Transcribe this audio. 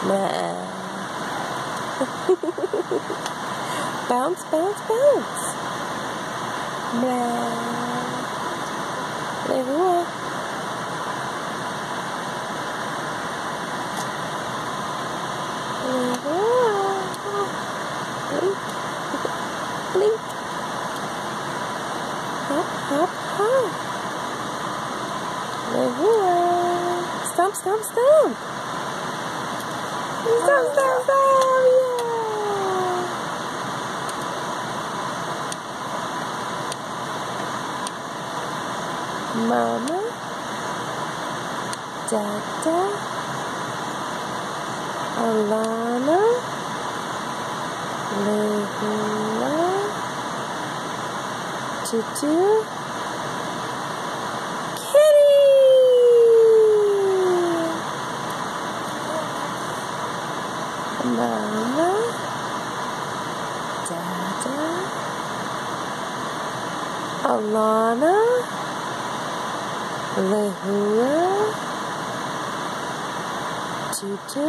bounce, bounce, bounce. Hop, hop. Lehua. Stomp, stomp, stomp. Stomp, stomp, stomp. Yeah. Mama, Dada, Alana, Lehua, Tutu, Mama, Dada, Alana, Lehua, Tutu,